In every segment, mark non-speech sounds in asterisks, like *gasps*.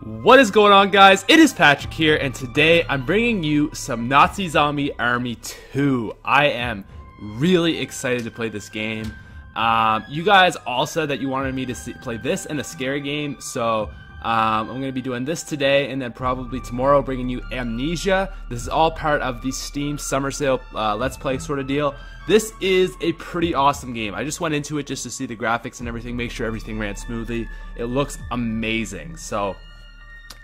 What is going on guys? It is Patrick here and today I'm bringing you some Nazi Zombie Army 2. I am really excited to play this game. Um, you guys all said that you wanted me to see, play this and a scary game, so um, I'm going to be doing this today and then probably tomorrow bringing you Amnesia. This is all part of the Steam Summer Sale uh, Let's Play sort of deal. This is a pretty awesome game. I just went into it just to see the graphics and everything, make sure everything ran smoothly. It looks amazing. So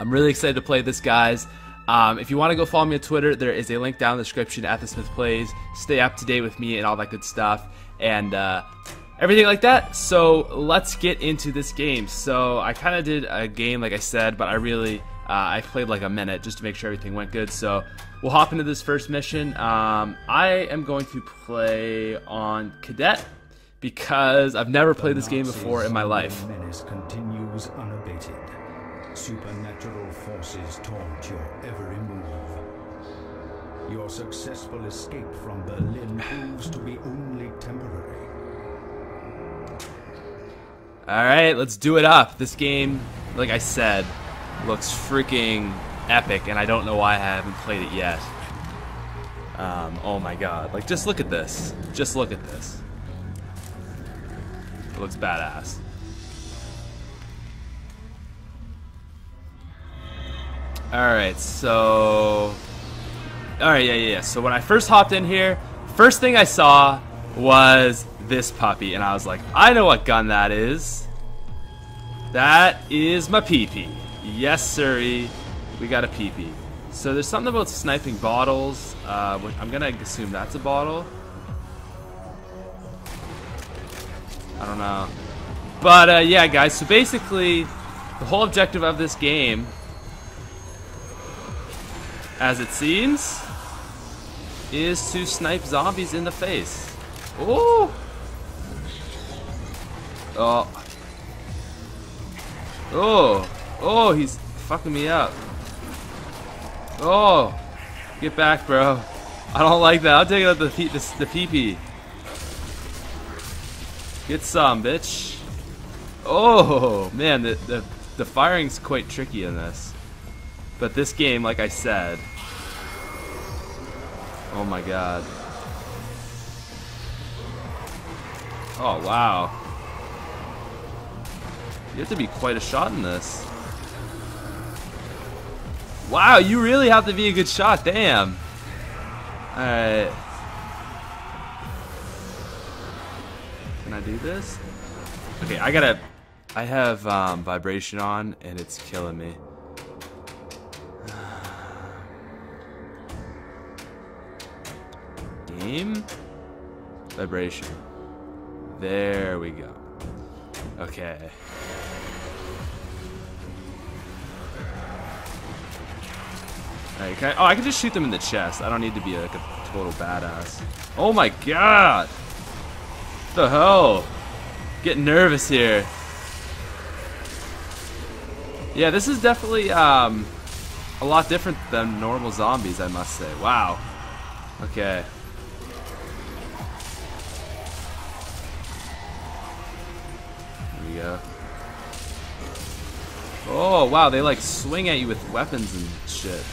I'm really excited to play this, guys. Um, if you want to go follow me on Twitter, there is a link down in the description at the Smith Plays. Stay up to date with me and all that good stuff, and uh, everything like that. So let's get into this game. So I kind of did a game, like I said, but I really uh, I played like a minute just to make sure everything went good. So we'll hop into this first mission. Um, I am going to play on Cadet because I've never played this game before in my life. menace continues unabated. Supernatural forces taunt your every move. Your successful escape from Berlin proves to be only temporary. Alright, let's do it up. This game, like I said, looks freaking epic, and I don't know why I haven't played it yet. Um, oh my god. Like, just look at this. Just look at this. It looks badass. Alright, so... Alright, yeah, yeah, yeah. So when I first hopped in here, first thing I saw was this puppy, and I was like, I know what gun that is. That is my peepee. Yes, sirree. We got a peepee. So there's something about sniping bottles. Uh, which I'm gonna assume that's a bottle. I don't know. But uh, yeah, guys. So basically, the whole objective of this game, as it seems, is to snipe zombies in the face. Ooh. Oh. Oh. Oh, he's fucking me up. Oh. Get back, bro. I don't like that. I'll take out the pee the, the pee-pee. Get some, bitch. Oh, man, the, the, the firing's quite tricky in this. But this game, like I said... Oh my god. Oh, wow. You have to be quite a shot in this. Wow, you really have to be a good shot, damn. Alright. Can I do this? Okay, I gotta... I have um, vibration on, and it's killing me. Game? Vibration. There we go. Okay. Alright, can I, oh, I can just shoot them in the chest. I don't need to be like a total badass. Oh my god! What the hell? Getting nervous here. Yeah, this is definitely um, a lot different than normal zombies, I must say. Wow. Okay. Go. Oh, wow, they like swing at you with weapons and shit.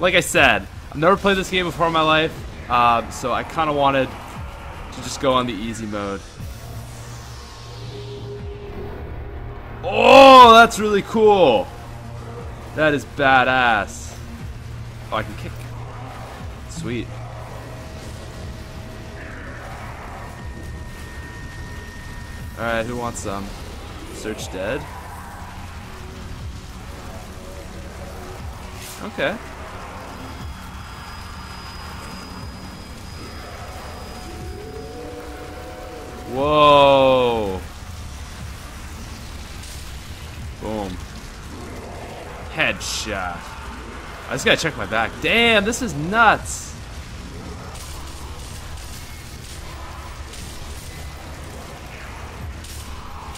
Like I said, I've never played this game before in my life, uh, so I kind of wanted to just go on the easy mode. Oh, that's really cool. That is badass. Oh, I can kick. Sweet. Alright, who wants some? Search dead. Okay. Whoa. Boom. Headshot. I just gotta check my back. Damn, this is nuts.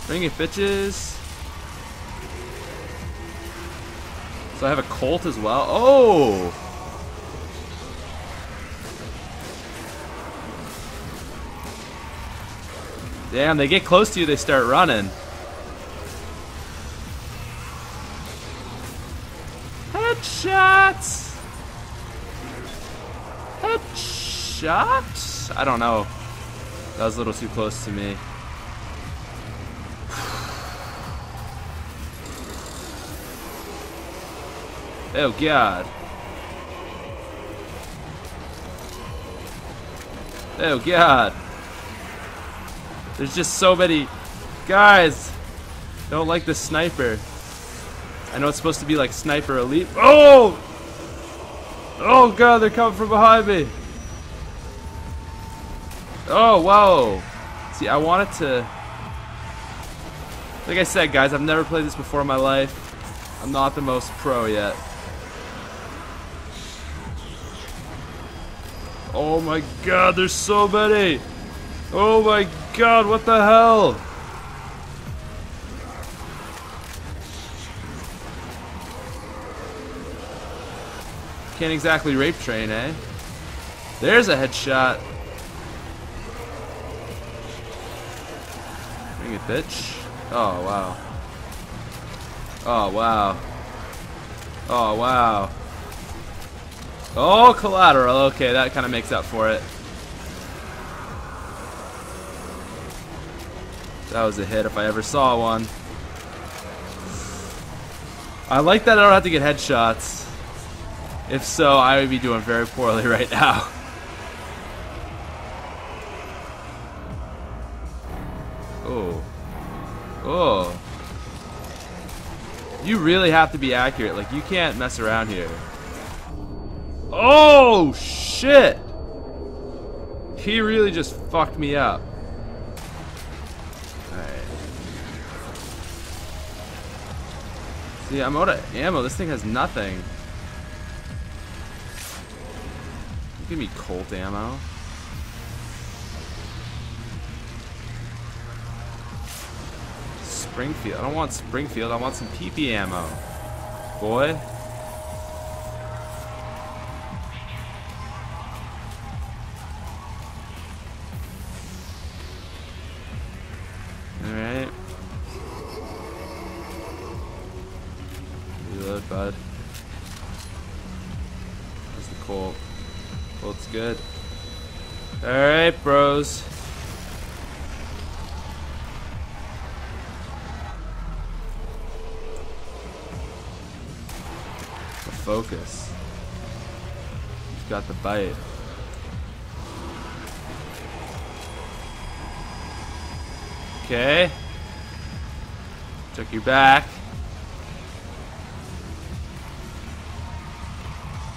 Bring it, bitches. So I have a Colt as well. Oh! Damn, they get close to you, they start running. Headshots! Headshot? I don't know. That was a little too close to me. Oh god. Oh god. There's just so many guys. Don't like the sniper. I know it's supposed to be like sniper elite. Oh! Oh god, they're coming from behind me. Oh, whoa. See, I wanted to... Like I said, guys, I've never played this before in my life. I'm not the most pro yet. Oh my god, there's so many! Oh my god, what the hell? Can't exactly rape train, eh? There's a headshot. Bring it, bitch. Oh, wow. Oh, wow. Oh, wow. Oh, collateral. Okay, that kind of makes up for it. That was a hit if I ever saw one. I like that I don't have to get headshots. If so, I would be doing very poorly *laughs* right now. Oh. Oh. You really have to be accurate. Like, you can't mess around here. Oh, shit! He really just fucked me up. Alright. See, I'm out of ammo. This thing has nothing. Give me Colt ammo. Springfield. I don't want Springfield. I want some PP ammo. Boy. Alright, bros. The focus. He's got the bite. Okay. Took you back.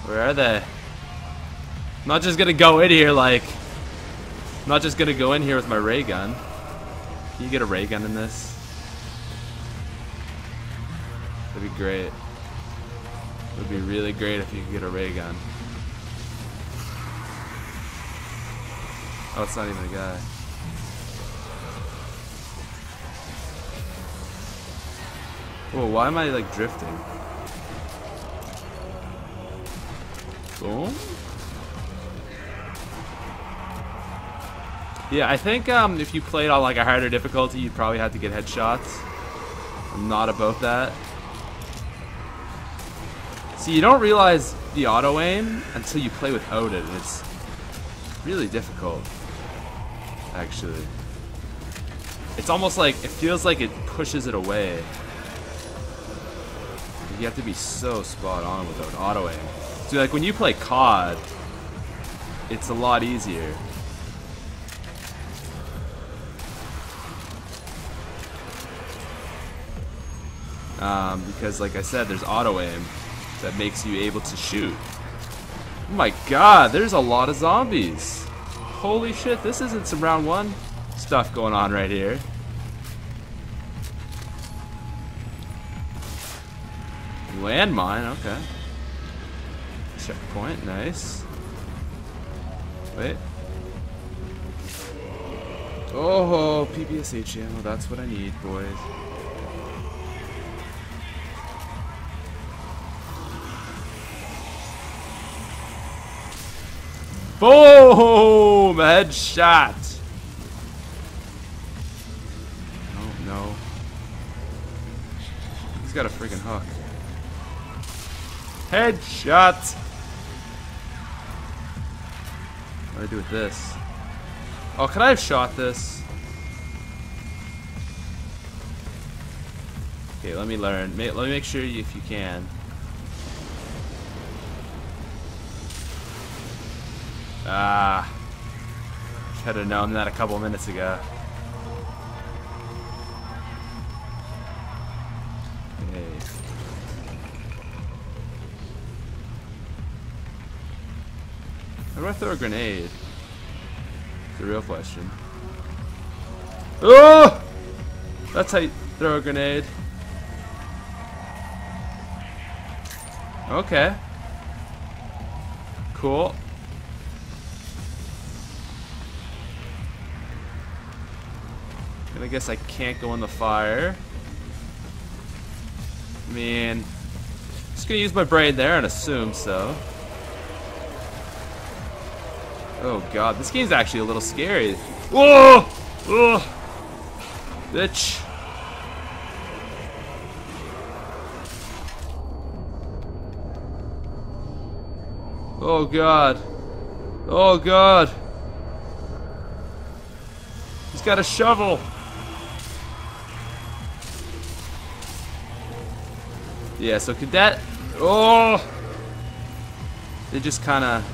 Where are they? I'm not just gonna go in here like... I'm not just gonna go in here with my ray gun. Can you get a ray gun in this? That'd be great. It would be really great if you could get a ray gun. Oh, it's not even a guy. Whoa, why am I like drifting? Boom. Yeah, I think um, if you played on like a harder difficulty, you'd probably have to get headshots. I'm not about that. See, you don't realize the auto aim until you play without it. And it's really difficult, actually. It's almost like it feels like it pushes it away. You have to be so spot on with an auto aim. So like when you play COD, it's a lot easier. Um, because like I said, there's auto aim that makes you able to shoot. Oh my god, there's a lot of zombies. Holy shit, this isn't some round one stuff going on right here. Landmine, okay. Checkpoint, nice. Wait. Oh, PPSH ammo, that's what I need, boys. Boom! Headshot! Oh, no. He's got a freaking hook. Headshot! What do I do with this? Oh, could I have shot this? Okay, let me learn. Let me make sure if you can. Ah. Should have known that a couple minutes ago. Okay. How do I throw a grenade? The real question. Oh! That's how you throw a grenade. Okay. Cool. Guess I can't go in the fire. I mean, just gonna use my brain there and assume so. Oh god, this game's actually a little scary. Whoa! Whoa! Bitch. Oh god. Oh god. He's got a shovel. Yeah, so cadet. Oh! They just kind of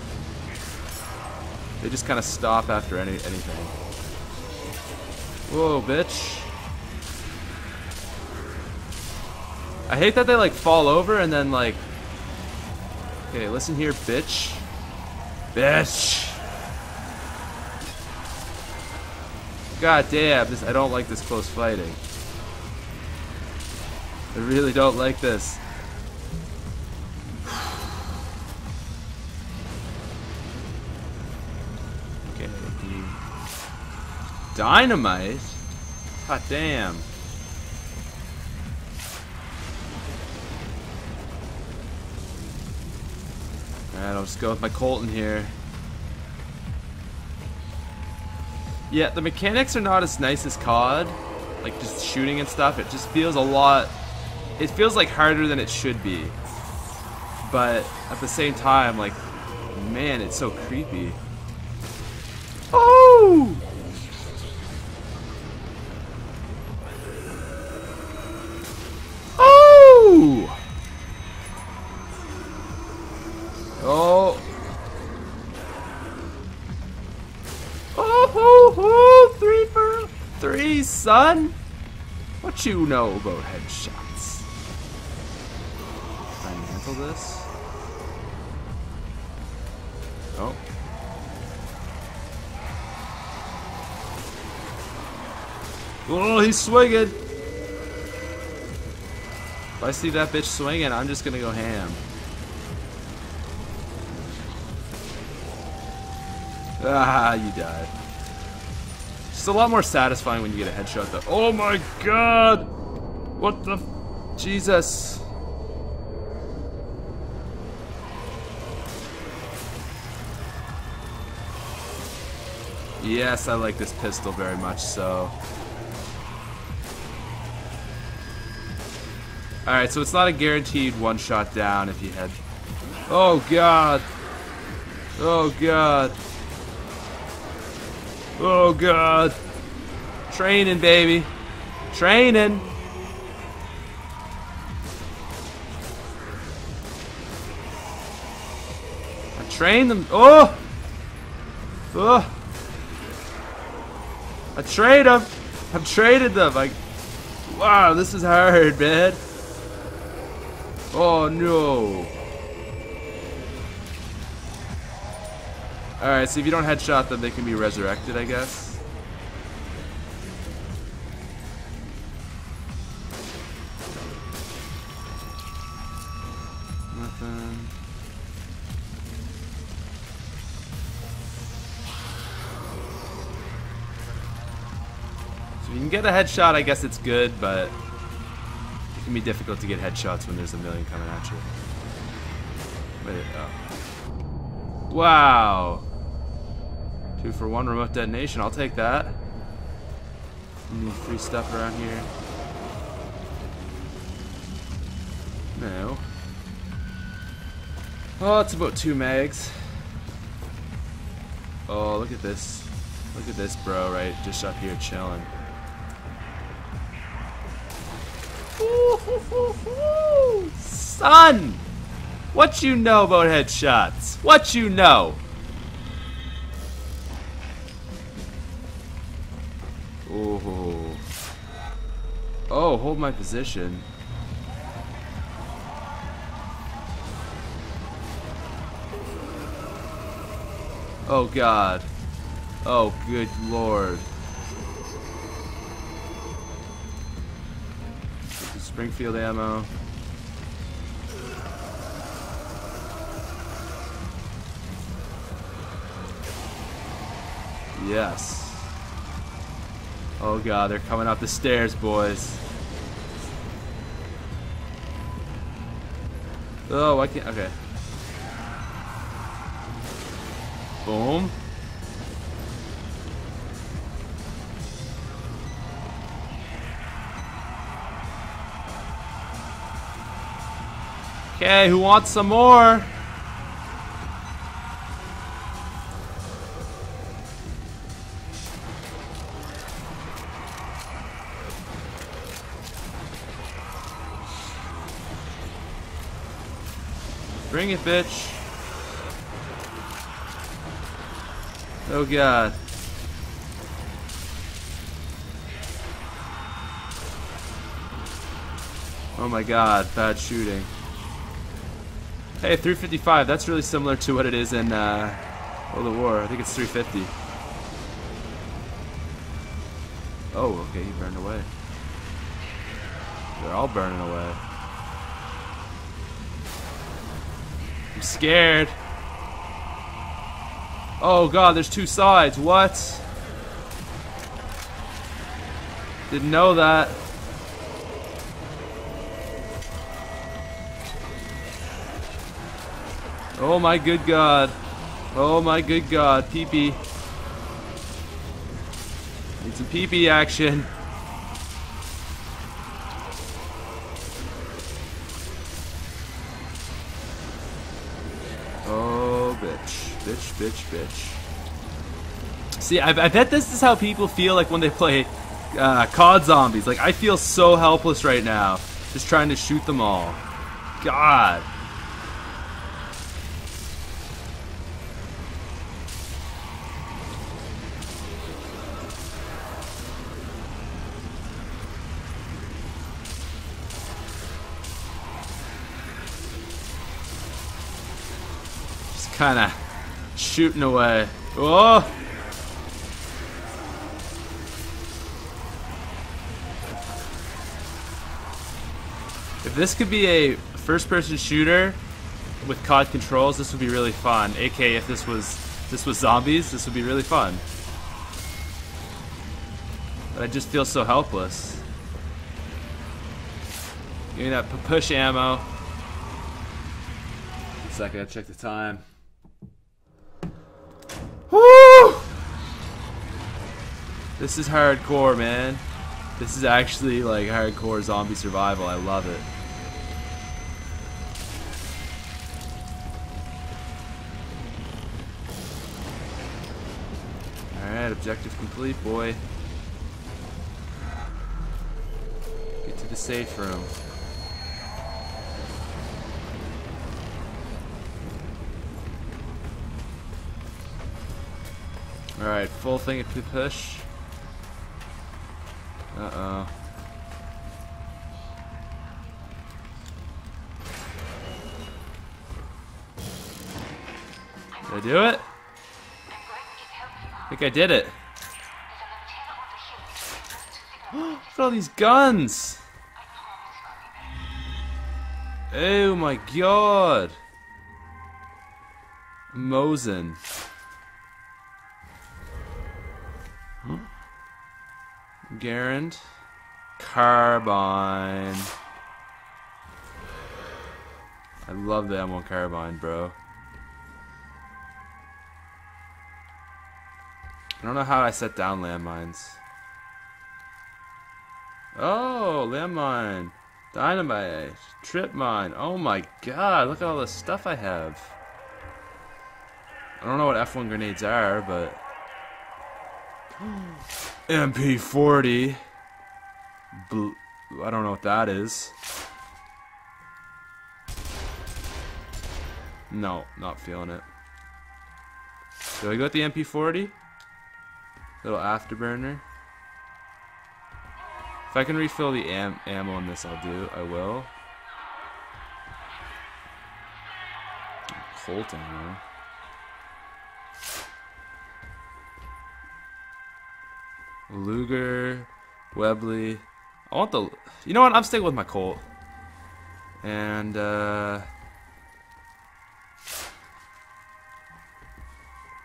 they just kind of stop after any anything. Whoa, bitch. I hate that they like fall over and then like Okay, listen here, bitch. Bitch. God damn, this I don't like this close fighting. I really don't like this. Dynamite? God damn. Alright, I'll just go with my Colton here. Yeah, the mechanics are not as nice as COD. Like, just shooting and stuff. It just feels a lot... It feels, like, harder than it should be. But, at the same time, like, man, it's so creepy. Oh! Oh. Oh, ho, ho, three for three, son. What you know about headshots? This? Oh. Oh, he's swinging. If I see that bitch swinging, I'm just gonna go ham. Ah, you died. It's a lot more satisfying when you get a headshot though. Oh my god! What the... Jesus. Yes, I like this pistol very much so. Alright, so it's not a guaranteed one-shot down if you had... Oh god! Oh god! Oh god. Training, baby. Training. I trained them. Oh! Oh! I trade them. I've traded them. Like, wow, this is hard, man. Oh no. Alright, so if you don't headshot them, they can be resurrected, I guess. Nothing. So if you can get a headshot, I guess it's good, but it can be difficult to get headshots when there's a million coming at you. Wait, oh. Wow. Two for one remote detonation. I'll take that. Any free stuff around here? No. Oh, it's about two mags. Oh, look at this. Look at this bro, right? Just up here chilling. Son! What you know about headshots? What you know? Oh. Oh, hold my position. Oh god. Oh good lord. Springfield ammo. Yes. Oh god, they're coming up the stairs, boys. Oh, I can't. Okay. Boom. Okay, who wants some more? Bring it, bitch. Oh god. Oh my god, bad shooting. Hey, 355, that's really similar to what it is in uh, World at War. I think it's 350. Oh, okay, he burned away. They're all burning away. I'm scared. Oh god, there's two sides. What? Didn't know that. Oh my good god. Oh my good god. Pee-pee. Need some pee-pee action. Oh, bitch. Bitch, bitch, bitch. See, I, I bet this is how people feel like when they play uh, COD Zombies. Like, I feel so helpless right now. Just trying to shoot them all. God. Kind of shooting away. Oh! If this could be a first-person shooter with COD controls, this would be really fun. AK, if this was this was zombies, this would be really fun. But I just feel so helpless. Give me that push ammo. One second, I check the time. Woo! This is hardcore, man. This is actually like hardcore zombie survival. I love it. Alright, objective complete, boy. Get to the safe room. Alright, full thing to push. Uh-oh. Did I do it? I think I did it. *gasps* Look at all these guns! Oh my god! Mosin. Hmm? Garand. Carbine. I love the M1 Carbine, bro. I don't know how I set down landmines. Oh, landmine. Dynamite. Trip mine. Oh my god, look at all the stuff I have. I don't know what F1 grenades are, but... MP40. Bl I don't know what that is. No, not feeling it. Do I go with the MP40? Little afterburner. If I can refill the am ammo in this, I'll do. I will. Colt ammo. Luger, Webley. I want the. You know what? I'm sticking with my Colt. And uh,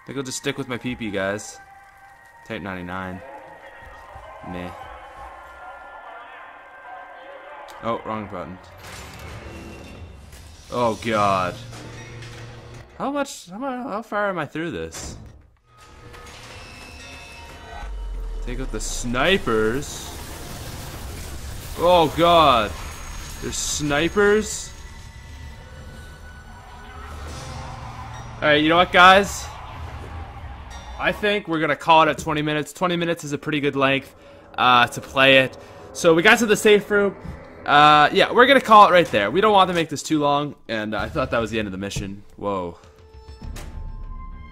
I think I'll just stick with my PP, guys. Type 99. Meh. Oh, wrong button. Oh god. How much? How, how far am I through this? Take out the snipers. Oh god. There's snipers. Alright, you know what guys? I think we're gonna call it at 20 minutes. 20 minutes is a pretty good length uh, to play it. So we got to the safe room. Uh, yeah, we're gonna call it right there. We don't want to make this too long, and I thought that was the end of the mission. Whoa.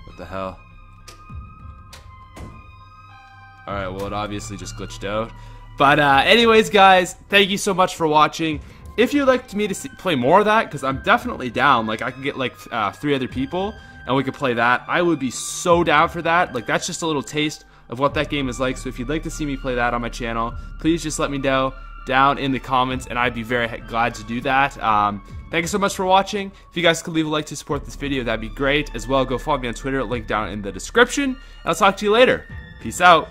What the hell? Alright, well it obviously just glitched out. But uh, anyways, guys, thank you so much for watching. If you'd like to me to see, play more of that, because I'm definitely down. Like, I can get like uh, three other people, and we could play that. I would be so down for that. Like, that's just a little taste of what that game is like. So if you'd like to see me play that on my channel, please just let me know down in the comments, and I'd be very glad to do that. Um, thank you so much for watching. If you guys could leave a like to support this video, that'd be great. As well, go follow me on Twitter, link down in the description. I'll talk to you later. Peace out.